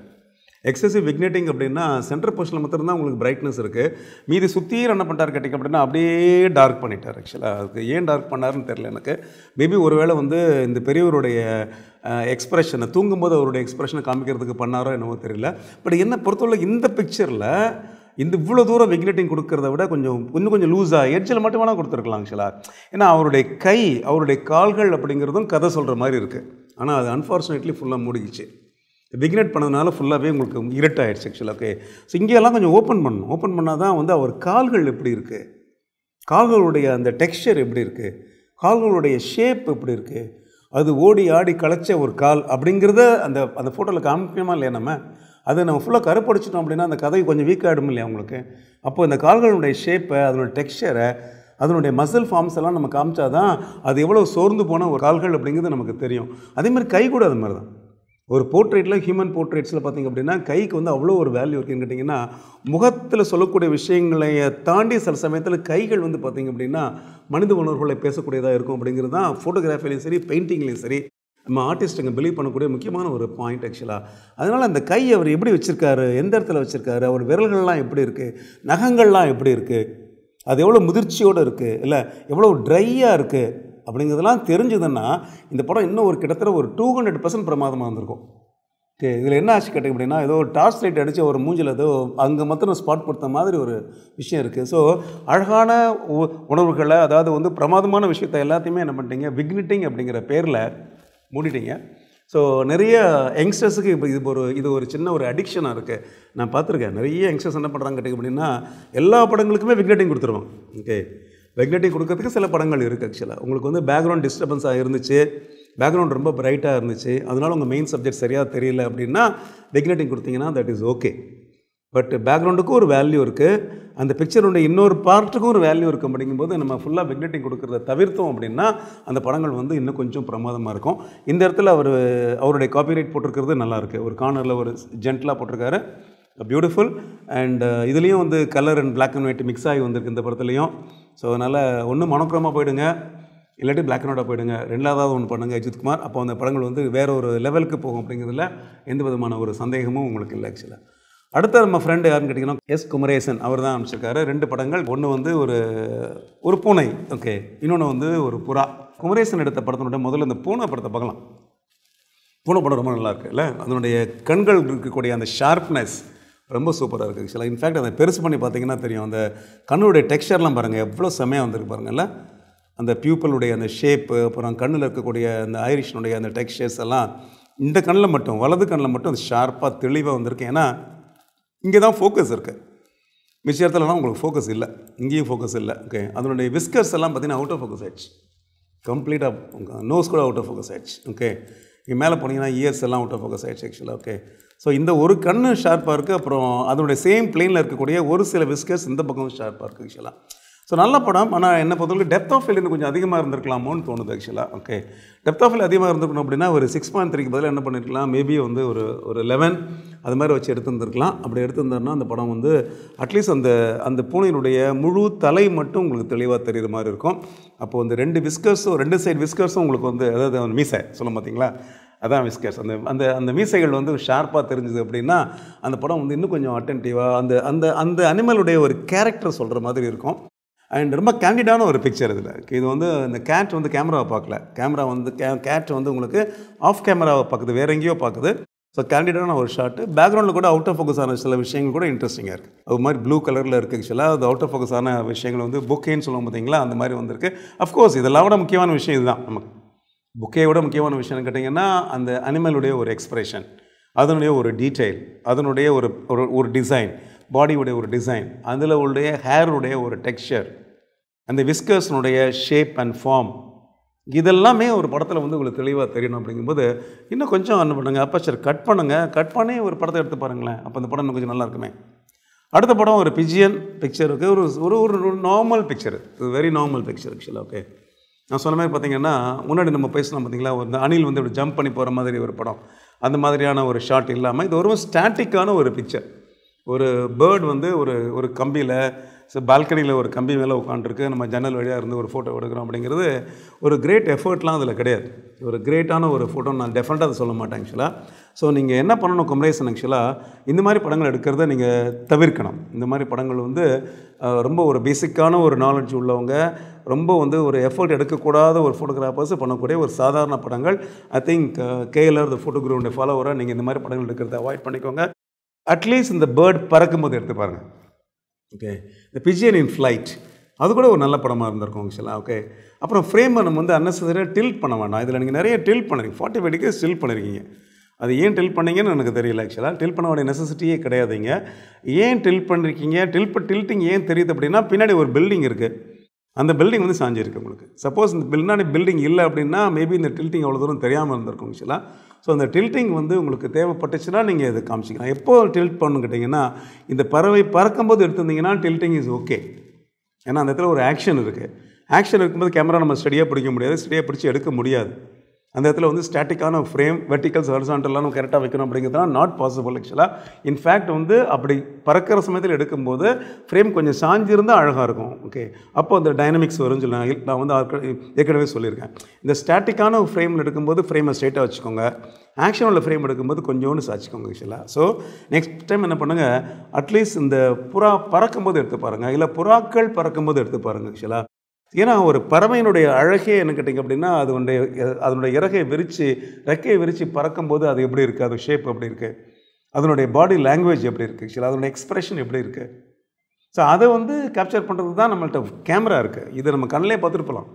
எக்ஸசிவ் விக்னெட்டிங் அப்படின்னா சென்டர் பொசிஷனில் மட்டும்தான் உங்களுக்கு பிரைட்னஸ் இருக்குது மீதி சுத்தீர் என்ன பண்ணிட்டார் கேட்டிங்க அப்படின்னா அப்படியே டார்க் பண்ணிட்டார் ஆக்சுவலாக அதுக்கு ஏன் டார்க் பண்ணாருன்னு தெரியல எனக்கு. மேபி ஒருவேளை வந்து இந்த பெரியவருடைய எக்ஸ்பிரஷனை தூங்கும்போது அவருடைய எக்ஸ்பிரஷனை காமிக்கிறதுக்கு பண்ணாரோ என்னவோ தெரியல. பட் என்ன பொறுத்தவரை இந்த பிக்சரில் இந்த இவ்வளோ தூரம் விக்னெட்டிங் கொடுக்கறத விட கொஞ்சம் இன்னும் கொஞ்சம் லூஸாக எட்ஜில் மட்டும் வேணால் கொடுத்துருக்கலாம் ஆக்சுவலாக ஏன்னா அவருடைய கை அவருடைய கால்கள் அப்படிங்கிறதும் கதை சொல்கிற மாதிரி இருக்குது ஆனால் அது அன்ஃபார்ச்சுனேட்லி ஃபுல்லாக மூடிக்கிச்சு விக்னெட் பண்ணதுனால ஃபுல்லாகவே உங்களுக்கு இருட்டாயிடுச்சு ஆக்சுவலாக ஓகே ஸோ இங்கெல்லாம் கொஞ்சம் ஓப்பன் பண்ணணும். ஓப்பன் பண்ணால் தான் வந்து அவர் கால்கள் எப்படி இருக்குது கால்களுடைய அந்த டெக்ஸ்சர் எப்படி இருக்குது கால்களுடைய ஷேப் எப்படி இருக்குது அது ஓடி ஆடி களைச்ச ஒரு கால் அப்படிங்கிறத அந்த அந்த ஃபோட்டோவில் காமிக்கணுமா இல்லையா நம்ம? அதை நம்ம ஃபுல்லாக கருப்படிச்சிட்டோம் அப்படின்னா அந்த கதை கொஞ்சம் வீக் ஆகிடும் இல்லையா உங்களுக்கு? அப்போது இந்த கால்களுடைய ஷேப்பை அதனுடைய டெக்ஸ்சரை அதனுடைய மசில் ஃபார்ம்ஸ் எல்லாம் நம்ம காமிச்சா தான் அது எவ்வளோ சோர்ந்து போன ஒரு கால்கள் அப்படிங்கிறது நமக்கு தெரியும். அதேமாதிரி கை கூட அது மாதிரி தான் ஒரு போர்ட்ரேட்டில் ஹியூமன் போர்ட்ரேட்ஸில் பார்த்தீங்க அப்படின்னா கைக்கு வந்து அவ்வளோ ஒரு வேல்யூ இருக்குன்னு கேட்டிங்கன்னா முகத்தில் சொல்லக்கூடிய விஷயங்களை தாண்டி சில சமயத்தில் கைகள் வந்து பார்த்தீங்க அப்படின்னா மனித உணர்வுகளை பேசக்கூடியதாக இருக்கும் அப்படிங்கிறது தான் ஃபோட்டோகிராஃபிலையும் சரி பெயிண்டிங்லேயும் சரி. நம்ம ஆர்டிஸ்ட்டுங்க பிலீவ் பண்ணக்கூடிய முக்கியமான ஒரு பாயிண்ட் ஆக்சுவலாக அதனால் அந்த கை அவர் எப்படி வச்சுருக்காரு எந்த இடத்துல வச்சுருக்காரு அவர் விரல்கள்லாம் எப்படி இருக்குது நகங்கள்லாம் எப்படி இருக்குது அது எவ்வளோ முதிர்ச்சியோடு இருக்குது இல்லை எவ்வளோ ட்ரையாக இருக்குது அப்படிங்கிறதெல்லாம் தெரிஞ்சதுன்னா இந்த படம் இன்னும் ஒரு கிட்டத்தட்ட ஒரு டூ ஹண்ட்ரட் பர்சன்ட் பிரமாதமாக இருந்திருக்கும் ஓகே இதில் என்ன ஆச்சு கேட்டிங்க அப்படின்னா ஏதோ ஒரு டார்ச் லைட் அடித்து ஒரு மூஞ்சில் ஏதோ அங்கே மாத்திரம் ஸ்பாட் கொடுத்த மாதிரி ஒரு விஷயம் இருக்குது ஸோ அழகான உ- உணர்வுகளை அதாவது வந்து பிரமாதமான விஷயத்தை எல்லாத்தையுமே என்ன பண்ணிட்டீங்க விக்னிட்டிங் அப்படிங்கிற பேரில் மூடிட்டீங்க. ஸோ நிறைய யங்ஸ்டர்ஸுக்கு இப்போ இது ஒரு இது ஒரு சின்ன ஒரு அடிக்ஷனாக இருக்குது நான் பார்த்துருக்கேன். நிறைய யங்ஸ்டர்ஸ் என்ன பண்ணுறாங்க கேட்டிங்க அப்படின்னா எல்லா படங்களுக்குமே விக்னேட்டிங் கொடுத்துருவோம் ஓகே விக்னேட்டிங் கொடுக்கறதுக்கு சில படங்கள் இருக்குது ஆக்சுவலாக உங்களுக்கு வந்து பேக்ரவுண்ட் டிஸ்டர்பன்ஸாக இருந்துச்சு. பேக்ரவுண்ட் ரொம்ப பிரைட்டாக இருந்துச்சு. அதனால உங்கள் மெயின் சப்ஜெக்ட் சரியாக தெரியல அப்படின்னா விக்னேட்டிங் கொடுத்தீங்கன்னா தட் இஸ் ஓகே பட் பேக்ரவுண்டுக்கும் ஒரு வேல்யூ இருக்குது அந்த பிக்சருடைய இன்னொரு பார்ட்டுக்கும் ஒரு வேல்யூ இருக்குது அப்படிங்கும்போது நம்ம ஃபுல்லாக விக்னேட்டிங் கொடுக்குறத தவிர்த்தோம் அப்படின்னா அந்த படங்கள் வந்து இன்னும் கொஞ்சம் பிரமாதமாக இருக்கும். இந்த இடத்துல அவர் அவருடைய காப்பிரைட் போட்டிருக்கிறது நல்லாயிருக்கு ஒரு கார்னரில் ஒரு ஜென்டலாக போட்டிருக்காரு. பியூட்டிஃபுல் அண்ட் இதுலேயும் வந்து colour and black and white mix ஆகி வந்திருக்கு இந்த படத்துலையும். ஸோ அதனால் ஒன்றும் மனோக்கிரமாக போயிடுங்க. இல்லாட்டி பிளாக் அண்ட் ஒயிட்டாக போயிடுங்க. ரெண்டாவது ஒன்று பண்ணுங்கள் அஜித்குமார் அப்போ அந்த படங்கள் வந்து வேறு ஒரு லெவலுக்கு போகும் அப்படிங்கிறதுல எந்த விதமான ஒரு சந்தேகமும் உங்களுக்கு இல்லை ஆக்சுவலாக அடுத்த நம்ம ஃப்ரெண்டு யாருன்னு கேட்டிங்கன்னா எஸ் குமரேசன். அவர் தான் அனுப்பிச்சிருக்காரு. ரெண்டு படங்கள். ஒன்று வந்து ஒரு ஒரு பூனை. ஓகே இன்னொன்று வந்து ஒரு புறா. குமரேசன் எடுத்த படத்தினுடைய முதல்ல இந்த பூனை படத்தை பார்க்கலாம். பூனை படம் ரொம்ப நல்லா இல்லை? அதனுடைய கண்கள் இருக்கக்கூடிய அந்த ஷார்ப்னஸ் ரொம்ப சூப்பராக இருக்குது ஆக்சுவலாக இன்ஃபேக்ட் அதை பெருசு பண்ணி பார்த்தீங்கன்னா தெரியும். அந்த கண்ணுடைய டெக்ஸ்சர்லாம் பாருங்கள் எவ்வளோ செமையாக வந்திருக்கு பாருங்கல்ல அந்த பியூப்பிளுடைய அந்த ஷேப்பு அப்புறம் கண்ணில் இருக்கக்கூடிய அந்த ஐரிஷனுடைய அந்த டெக்ஸ்சர்ஸ் எல்லாம் இந்த கண்ணில் மட்டும் வலது கண்ணில் மட்டும் அது ஷார்ப்பாக தெளிவாக வந்திருக்கு. ஏன்னா இங்கே தான் ஃபோக்கஸ் இருக்குது மிச்ச இடத்துலலாம் உங்களுக்கு ஃபோக்கஸ் இல்லை. இங்கேயும் ஃபோக்கஸ் இல்லை. ஓகே அதனுடைய விஸ்கர்ஸ் எல்லாம் பார்த்தீங்கன்னா அவுட் ஆஃப் ஃபோக்கஸ் ஆயிடுச்சு. கம்ப்ளீட்டாக உங்கள் நோஸ் கூட அவுட் ஆஃப் ஃபோக்கஸ் ஆயிடுச்சு. ஓகே இங்கே மேலே போனீங்கன்னா இயர்ஸ் எல்லாம் அவுட் ஆஃப் ஃபோக்கஸ் ஆயிடுச்சு ஆக்சுவலாக ஓகே ஸோ இந்த ஒரு கண்ணு ஷார்ப்பாக இருக்குது அப்புறம் அதனுடைய சேம் பிளேனில் இருக்கக்கூடிய ஒரு சில விஸ்கர்ஸ் இந்த பக்கம் ஷார்ப்பாக இருக்குது ஆக்சுவலாக ஸோ நல்ல படம். ஆனால் என்ன பொறுத்தவரைக்கும் டெப்த் ஆஃப் ஃபீல்டு கொஞ்சம் அதிகமாக இருந்திருக்கலாமோன்னு தோணுது ஆக்சுவலாக ஓகே டெப்த் ஆஃப் ஃபீல் அதிகமாக இருந்திருக்கணும் அப்படின்னா ஒரு சிக்ஸ் பாயிண்ட் த்ரீக்கு பதிலாக என்ன பண்ணிருக்கலாம்? மேபி வந்து ஒரு ஒரு லெவன் அது மாதிரி வச்சு எடுத்துருந்துருக்கலாம். அப்படி எடுத்திருந்தாருன்னா அந்த படம் வந்து அட்லீஸ்ட் அந்த அந்த பூனையினுடைய முழு தலை மட்டும் உங்களுக்கு தெளிவாக தெரியுற மாதிரி இருக்கும். அப்போது அந்த ரெண்டு விஸ்கர்ஸும் ரெண்டு சைடு விஸ்கர்ஸும் உங்களுக்கு வந்து அதாவது மீசை சொல்ல பார்த்தீங்களா அதான் விஸ்கர்ஸ் அந்த அந்த அந்த மீசைகள் வந்து ஷார்ப்பாக தெரிஞ்சுது அப்படின்னா அந்த படம் வந்து இன்னும் கொஞ்சம் அட்டன்டிவாக அந்த அந்த அந்த அனிமலுடைய ஒரு கேரக்டர் சொல்கிற மாதிரி இருக்கும். அண்ட் ரொம்ப கேண்டிடான ஒரு பிக்சர் இதில். இது வந்து இந்த கேட் வந்து கேமராவை பார்க்கல. கேமரா வந்து கே கேட் வந்து உங்களுக்கு ஆஃப் கேமராவை பார்க்குது. வேற எங்கேயோ பார்க்குது. ஸோ கேண்டிடான ஒரு ஷாட்டு பேக்ரவுண்டில் கூட அவுட் ஆஃப் ஃபோக்கஸ் ஆன சில விஷயங்கள் கூட இன்ட்ரெஸ்டிங்காக இருக்குது அது மாதிரி ப்ளூ கலரில் இருக்குது ஆக்சுவலாக அது அவுட் ஆஃப் ஃபோக்கஸ் ஆன விஷயங்கள் வந்து புக்கேன்னு சொல்லுவோம் பார்த்தீங்களா? அந்த மாதிரி வந்திருக்கு. அஃப்கோர்ஸ் இதெல்லாம் விட முக்கியமான விஷயம் இதுதான். நமக்கு புக்கே விட முக்கியமான விஷயம்னு கேட்டிங்கன்னா அந்த அனிமலுடைய ஒரு எக்ஸ்பிரஷன் அதனுடைய ஒரு டீட்டெயில் அதனுடைய ஒரு ஒரு ஒரு டிசைன் பாடியுடைய ஒரு டிசைன் அதில் உடைய ஹேருடைய ஒரு டெக்ஸ்சர் அந்த விஸ்கர்ஸ்னுடைய ஷேப் அண்ட் ஃபார்ம் இதெல்லாமே ஒரு படத்தில் வந்து உங்களுக்கு தெளிவாக தெரியணும் அப்படிங்கும்போது இன்னும் கொஞ்சம் என்ன பண்ணுங்கள் அப்பச்சர் கட் பண்ணுங்கள் கட் பண்ணி ஒரு படத்தை எடுத்து பாருங்களேன். அப்போ அந்த படம் இன்னும் கொஞ்சம் நல்லா இருக்குமே. அடுத்த படம் ஒரு பிஜியன் பிக்சர் இருக்குது ஒரு ஒரு ஒரு normal picture very normal picture ஆக்சுவலாக ஓகே நான் சொன்ன மாதிரி பார்த்தீங்கன்னா முன்னாடி நம்ம பேசலாம் பார்த்தீங்களா ஒரு அணில் வந்து இப்படி ஜம்ப் பண்ணி போகிற மாதிரி ஒரு படம். அந்த மாதிரியான ஒரு ஷாட் இல்லாமல் இது ஒரு ஸ்டாட்டிக்கான ஒரு பிக்சர் ஒரு பேர்ட் வந்து ஒரு ஒரு கம்பியில் ஸோ பால்கனியில் ஒரு கம்பி மேலே உட்காந்துருக்கு நம்ம ஜன்னல் வழியாக இருந்து ஒரு ஃபோட்டோ எடுக்கிறோம் அப்படிங்கிறது ஒரு கிரேட் எஃபர்ட்லாம் அதில் கிடையாது. ஒரு கிரேட்டான ஒரு ஃபோட்டோ நான் டெஃபரெண்ட்டாக அதை சொல்ல மாட்டேன் ஆக்சுவலாக ஸோ நீங்கள் என்ன பண்ணணும் குமரேசன் ஆக்சுவலாக இந்த மாதிரி படங்கள் எடுக்கிறத நீங்கள் தவிர்க்கணும். இந்த மாதிரி படங்கள் வந்து ரொம்ப ஒரு பேசிக்கான ஒரு நாலேஜ் உள்ளவங்க ரொம்ப வந்து ஒரு எஃபர்ட் எடுக்கக்கூடாத ஒரு ஃபோட்டோகிராஃபர்ஸ் பண்ணக்கூடிய ஒரு சாதாரண படங்கள். ஐ திங்க் கேஎல்ஆர் த ஃபோட்டோகிராஃபுடைய ஃபாலோவராக நீங்கள் இந்த மாதிரி படங்கள் எடுக்கிறத அவாய்ட் பண்ணிக்கோங்க. அட்லீஸ்ட் இந்த பேர்ட் பறக்கும்போது எடுத்து பாருங்கள் ஓகே இந்த பிஜியன் இன் ஃப்ளைட் அது கூட ஒரு நல்ல படமாக இருந்திருக்கும் ஆக்சுவலாக ஓகே அப்புறம் ஃப்ரேமை நம்ம வந்து அன்னெசரியாக டில்ட் பண்ண வேண்டாம். இதில் நீங்கள் நிறைய டில்ட் பண்ணுறீங்க ஃபார்ட்டி ஃபைவ் டிகிரி டில்ட் பண்ணிருக்கீங்க. அது ஏன் டில் பண்ணீங்கன்னு எனக்கு தெரியல ஆக்சுவலாக டில் பண்ண வேண்டிய நெசசிட்டியே கிடையாதுங்க ஏன் டில் பண்ணிருக்கீங்க? டில் டில்ட்டிங் ஏன் தெரியுது அப்படின்னா பின்னாடி ஒரு பில்டிங் இருக்குது அந்த பில்டிங் வந்து சாஞ்சிருக்கு உங்களுக்கு. சப்போஸ் இந்த பின்னாடி பில்டிங் இல்லை அப்படின்னா மேபி இந்த டில்ட்டிங் அவ்வளோ தூரம் தெரியாமல் இருந்திருக்கும் ஆக்சுவலாக ஸோ அந்த டில்ட்டிங் வந்து உங்களுக்கு தேவைப்பட்டுச்சுன்னா நீங்கள் இதை காமிச்சிக்கலாம். எப்போ டில்ட் பண்ணு கேட்டிங்கன்னா இந்த பறவை பறக்கும்போது எடுத்திருந்தீங்கன்னா டில்ட்டிங் இஸ் ஓகே ஏன்னா அந்த இடத்துல ஒரு ஆக்ஷன் இருக்குது ஆக்ஷன் இருக்கும்போது கேமரா நம்ம ஸ்டடியாக பிடிக்க முடியாது ஸ்டடியாக பிடிச்சி எடுக்க முடியாது. அந்த இடத்துல வந்து ஸ்டாட்டிக்கான ஃப்ரேம் வெர்டிக்கல்ஸ் ஹரிசான்டல்லாம் நம்ம கரெக்டாக வைக்கணும் அப்படிங்கிறதுலாம் நாட் பாசிபிள் ஆக்சுவலாக இன்ஃபேக்ட் வந்து அப்படி பறக்கிற சமயத்தில் எடுக்கும்போது ஃப்ரேம் கொஞ்சம் சாஞ்சிருந்தால் அழகாக இருக்கும். ஓகே அப்போ அந்த டைனமிக்ஸ் வரும்னு சொல்லி நான் வந்து ஏற்கனவே சொல்லியிருக்கேன். இந்த ஸ்டாட்டிக்கான ஃப்ரேமில் எடுக்கும்போது ஃப்ரேமை ஸ்ட்ரைட்டாக வச்சுக்கோங்க. ஆக்ஷன் உள்ள ஃப்ரேம் எடுக்கும்போது கொஞ்சோண்டு சாச்சிக்கோங்க ஆக்சுவலாக ஸோ நெக்ஸ்ட் டைம் என்ன பண்ணுங்கள் அட்லீஸ்ட் இந்த புறா பறக்கும்போது எடுத்து பாருங்கள் இல்லை புறாக்கள் பறக்கும்போது எடுத்து பாருங்கள் ஆக்சுவலாக ஏன்னா ஒரு பறவையினுடைய அழகே என்ன கேட்டிங்க அப்படின்னா அதனுடைய அதனுடைய இறகை விரித்து ரெக்கையை விரித்து பறக்கும்போது அது எப்படி இருக்குது அது ஷேப் எப்படி இருக்குது அதனுடைய பாடி லாங்குவேஜ் எப்படி இருக்குது ஆக்சுவலாக அதனுடைய எக்ஸ்ப்ரெஷன் எப்படி இருக்குது ஸோ அதை வந்து கேப்சர் பண்ணுறது தான் நம்மள்ட்ட கேமரா இருக்குது இதை நம்ம கண்ணிலே பார்த்துருப்பலாம்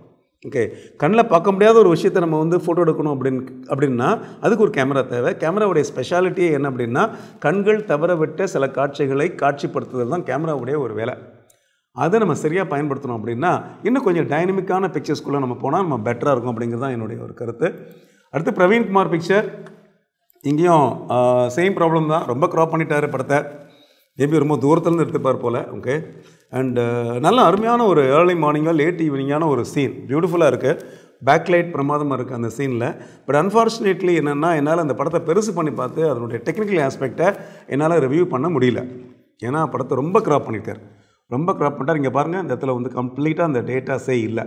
ஓகே கண்ணில் பார்க்க முடியாத ஒரு விஷயத்தை நம்ம வந்து ஃபோட்டோ எடுக்கணும் அப்படின்னு அப்படின்னா அதுக்கு ஒரு கேமரா தேவை. கேமராவுடைய ஸ்பெஷாலிட்டியே என்ன அப்படின்னா கண்கள் தவற விட்ட சில காட்சிகளை காட்சிப்படுத்துதல் தான் கேமராவுடைய ஒரு வேலை. அதை நம்ம சரியாக பயன்படுத்தணும் அப்படின்னா இன்னும் கொஞ்சம் டைனமிக்கான பிக்சர்ஸ்குள்ளே நம்ம போனால் நம்ம பெட்டராக இருக்கும் அப்படிங்கிறது தான் என்னுடைய ஒரு கருத்து. அடுத்து பிரவீன்குமார் பிக்சர் இங்கேயும் சேம் ப்ராப்ளம் தான். ரொம்ப க்ராப் பண்ணிட்டார் படத்தை. மேபி ரொம்ப தூரத்துலேருந்து எடுத்துப்பார் போல். ஓகே அண்டு நல்ல அருமையான ஒரு ஏர்லி மார்னிங்கோ லேட் ஈவினிங்கான ஒரு சீன் பியூட்டிஃபுல்லாக இருக்குது பேக்லைட் பிரமாதமாக இருக்குது அந்த சீனில் பட் அன்ஃபார்ச்சுனேட்லி என்னென்னா என்னால் அந்த படத்தை பெருசு பண்ணி பார்த்து அதனுடைய டெக்னிக்கல் ஆஸ்பெக்டை என்னால் ரிவ்யூ பண்ண முடியல. ஏன்னா படத்தை ரொம்ப க்ராப் பண்ணியிருக்காரு ரொம்ப க்ராப் பண்ணிட்டார். இங்கே பாருங்கள் இந்த இடத்துல வந்து கம்ப்ளீட்டாக அந்த டேட்டாஸே இல்லை.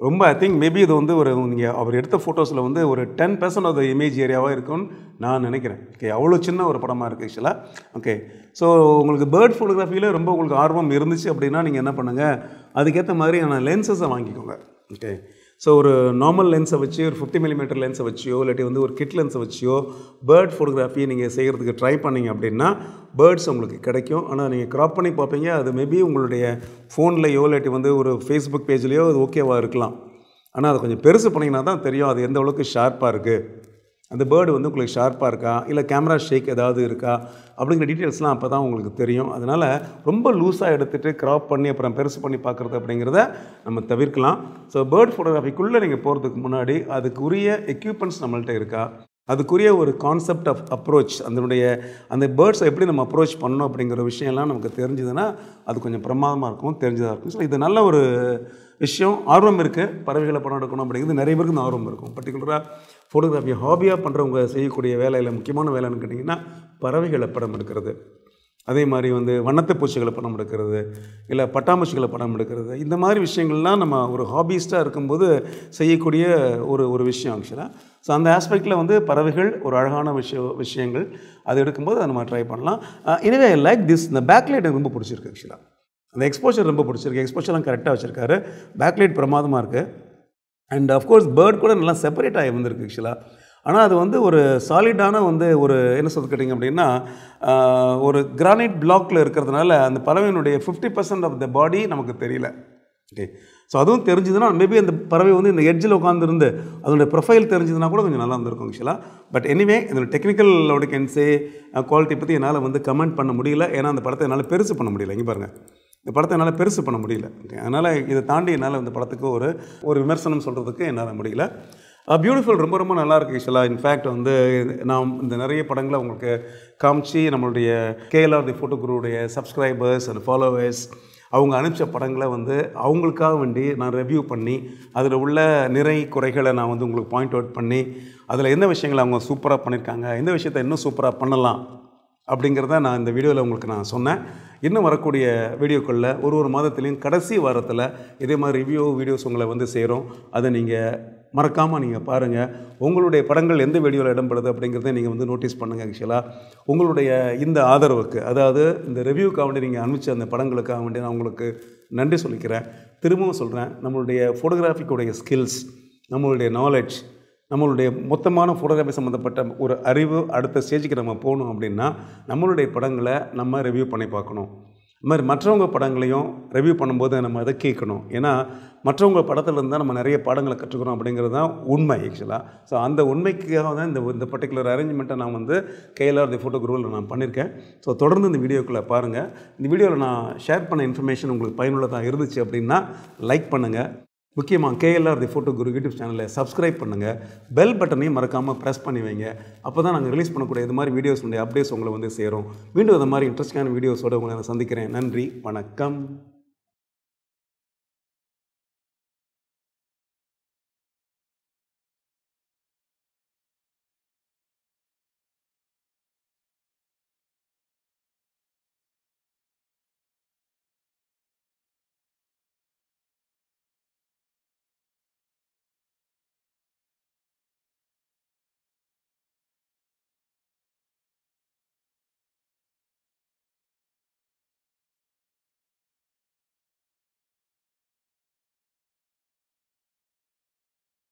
ரொம்ப ஐ திங்க் மேபி இது வந்து ஒரு நீங்கள் அவர் எடுத்த ஃபோட்டோஸில் வந்து ஒரு ten percent of the image ஏரியாவாக இருக்கும்னு நான் நினைக்கிறேன். ஓகே அவ்வளோ சின்ன ஒரு படமாக இருக்குது ஆக்சுவலாக ஓகே ஸோ உங்களுக்கு பேர்ட் ஃபோட்டோகிராஃபியில் ரொம்ப உங்களுக்கு ஆர்வம் இருந்துச்சு அப்படின்னா நீங்கள் என்ன பண்ணுங்கள் அதுக்கேற்ற மாதிரியான லென்சஸை வாங்கிக்கோங்க. ஓகே ஸோ ஒரு நார்மல் லென்ஸை வச்சு ஒரு ஃபிஃப்டி மில்லிமீட்டர் லென்ஸை வச்சியோ இல்லாட்டி வந்து ஒரு கிட் லென்ஸை வச்சியோ பேர்ட் ஃபோட்டோகிராஃபி நீங்கள் செய்கிறதுக்கு ட்ரை பண்ணிங்க அப்படின்னா பேர்ட்ஸ் உங்களுக்கு கிடைக்கும். ஆனால் நீங்கள் க்ராப் பண்ணி பார்ப்பீங்க அது மேபி உங்களுடைய ஃபோன்லையோ இல்லாட்டி வந்து ஒரு ஃபேஸ்புக் பேஜ்லேயோ அது ஓகேவாக இருக்கலாம். ஆனால் அதை கொஞ்சம் பெருசு பண்ணிங்கன்னா தான் தெரியும் அது எந்த அளவுக்கு ஷார்ப்பாக இருக்குது அந்த பேர்டு வந்து உங்களுக்கு ஷார்ப்பாக இருக்கா? இல்லை கேமரா ஷேக் ஏதாவது இருக்கா? அப்படிங்கிற டீட்டெயில்ஸ்லாம் அப்போ தான் உங்களுக்கு தெரியும். அதனால் ரொம்ப லூஸாக எடுத்துகிட்டு க்ராப் பண்ணி அப்புறம் பெருசு பண்ணி பார்க்குறது அப்படிங்கிறத நம்ம தவிர்க்கலாம். ஸோ பேர்ட் ஃபோட்டோகிராஃபிக்குள்ளே நீங்கள் போகிறதுக்கு முன்னாடி அதுக்குரிய எக்யூப்மெண்ட்ஸ் நம்மள்கிட்ட இருக்கா? அதுக்குரிய ஒரு கான்செப்ட் ஆஃப் அப்ரோச் அதனுடைய அந்த பேர்ட்ஸை எப்படி நம்ம அப்ரோச் பண்ணணும் அப்படிங்கிற விஷயம்லாம் நமக்கு தெரிஞ்சதுன்னா அது கொஞ்சம் பிரமாதமாக இருக்கும் தெரிஞ்சதாக இருக்கும். ஸோ இது நல்ல ஒரு விஷயம். ஆர்வம் இருக்குது பறவைகளை படம் எடுக்கணும் அப்படிங்கிறது நிறைய பேருக்கு இந்த ஆர்வம் இருக்கும். பர்டிகுலராக ஃபோட்டோகிராஃபி ஹாபியாக பண்ணுறவங்க செய்யக்கூடிய வேலையில் முக்கியமான வேலைன்னு கேட்டிங்கன்னா பறவைகளை படம் எடுக்கிறது. அதே மாதிரி வந்து வண்ணத்து பூச்சிகளை படம் எடுக்கிறது இல்லை பட்டாம்பூச்சிகளை படம் எடுக்கிறது. இந்த மாதிரி விஷயங்கள்லாம் நம்ம ஒரு ஹாபிஸ்ட்டாக இருக்கும்போது செய்யக்கூடிய ஒரு ஒரு விஷயம் ஆக்சுவலாக ஸோ அந்த ஆஸ்பெக்டில் வந்து பறவைகள் ஒரு அழகான விஷய விஷயங்கள். அது எடுக்கும்போது அதை நம்ம ட்ரை பண்ணலாம். எனவே லைக் திஸ் இந்த பேக்லைட் எனக்கு ரொம்ப பிடிச்சிருக்கு ஆக்சுவலாக அந்த எக்ஸ்போஷர் ரொம்ப பிடிச்சிருக்கு. எக்ஸ்போஷர்லாம் கரெக்டாக வச்சுருக்காரு. பேக்லைட் பிரமாதமாக இருக்குது அண்ட் அஃப்கோர்ஸ் பேர்ட் கூட நல்லா செப்பரேட் ஆகி வந்திருக்கு ஆக்சுவலாக ஆனால் அது வந்து ஒரு சாலிடான வந்து ஒரு என்ன சொல்ல கேட்டிங்க அப்படின்னா ஒரு கிரானைட் பிளாக்ல இருக்கிறதுனால அந்த பறவையினுடைய fifty percent of the body நமக்கு தெரியல. ஓகே ஸோ அதுவும் தெரிஞ்சதுன்னா மேபி அந்த பறவை வந்து இந்த எட்ஜில் உட்காந்துருந்து அதனுடைய ப்ரொஃபைல் தெரிஞ்சதுன்னா கூட கொஞ்சம் நல்லா இருந்திருக்கும் ஆக்சுவலாக பட் எனிவே இதோட டெக்னிக்கல் கேன்ஸே குவாலிட்டி பற்றி என்னால் வந்து கமெண்ட் பண்ண முடியல. ஏன்னா அந்த படத்தை என்னால் பெருசு பண்ண முடியல. இங்கே பாருங்கள் இந்த படத்தை என்னால் பெருசு பண்ண முடியல. ஓகே அதனால் இதை தாண்டி என்னால் இந்த படத்துக்கு ஒரு ஒரு விமர்சனம் சொல்கிறதுக்கு என்னால் முடியல. பியூட்டிஃபுல் ரொம்ப ரொம்ப நல்லா இருக்கு ஆக்சுவலாக இன்ஃபேக்ட் வந்து நாம் இந்த நிறைய படங்களை உங்களுக்கு காமிச்சு நம்மளுடைய கேஎல்ஆர் தி ஃபோட்டோ குரூடைய சப்ஸ்கிரைபர்ஸ் அண்ட் ஃபாலோவர்ஸ் அவங்க அனுப்பிச்ச படங்களை வந்து அவங்களுக்காக வேண்டி நான் ரிவ்யூ பண்ணி அதில் உள்ள நிறை குறைகளை நான் வந்து உங்களுக்கு பாயிண்ட் அவுட் பண்ணி அதில் எந்த விஷயங்களை அவங்க சூப்பராக பண்ணியிருக்காங்க எந்த விஷயத்தை இன்னும் சூப்பராக பண்ணலாம் அப்படிங்கிறத நான் இந்த வீடியோவில் உங்களுக்கு நான் சொன்னேன். இன்னும் வரக்கூடிய வீடியோக்களில் ஒரு ஒரு மாதத்துலேயும் கடைசி வாரத்தில் இதே மாதிரி ரிவ்யூ வீடியோஸ் உங்களை வந்து சேரும். அதை நீங்கள் மறக்காமல் நீங்கள் பாருங்கள் உங்களுடைய படங்கள் எந்த வீடியோவில் இடம்பெறுது அப்படிங்கிறத நீங்கள் வந்து நோட்டீஸ் பண்ணுங்கள் ஆக்சுவலாக உங்களுடைய இந்த ஆதரவுக்கு அதாவது இந்த ரிவ்யூக்காக வேண்டி நீங்கள் அனுப்பிச்ச அந்த படங்களுக்காக வேண்டி நான் உங்களுக்கு நன்றி சொல்லிக்கிறேன். திரும்பவும் சொல்கிறேன் நம்மளுடைய ஃபோட்டோகிராஃபிக்குடைய ஸ்கில்ஸ் நம்மளுடைய நாலேஜ் நம்மளுடைய மொத்தமான ஃபோட்டோகிராஃபி சம்மந்தப்பட்ட ஒரு அறிவு அடுத்த ஸ்டேஜுக்கு நம்ம போகணும் அப்படின்னா நம்மளுடைய படங்களை நம்ம ரிவ்யூ பண்ணி பார்க்கணும். இது மாதிரி மற்றவங்க படங்களையும் ரிவ்யூ பண்ணும்போது நம்ம அதை கேட்கணும். ஏன்னா மற்றவங்க படத்துல தான் நம்ம நிறைய பாடங்களை கற்றுக்கிறோம் அப்படிங்கிறது தான் உண்மை ஆக்சுவலாக ஸோ அந்த உண்மைக்காக தான் இந்த இந்த பர்டிகுலர் அரேஞ்ச்மெண்ட்டை நான் வந்து கேஎல்ஆர் தி ஃபோட்டோ குரூவில் நான் பண்ணியிருக்கேன். ஸோ தொடர்ந்து இந்த வீடியோக்குள்ளே பாருங்கள் இந்த வீடியோவில் நான் ஷேர் பண்ண இன்ஃபர்மேஷன் உங்களுக்கு பயனுள்ளதாக இருந்துச்சு அப்படின்னா லைக் பண்ணுங்கள் முக்கியமாக KLR the photo guru YouTube சேனலை சப்ஸ்கிரைப் பண்ணுங்கள் பெல் பட்டனையும் மறக்காமல் ப்ரெஸ் பண்ணி வைங்க. அப்போ தான் நாங்கள் ரிலீஸ் பண்ணக்கூடிய இது மாதிரி வீடியோஸுடைய அப்டேட்ஸ் உங்களை வந்து சேரும். மீண்டும் இந்த மாதிரி இன்ட்ரெஸ்டிங்கான வீடியோஸோடு உங்களை நான் சந்திக்கிறேன். நன்றி. வணக்கம்.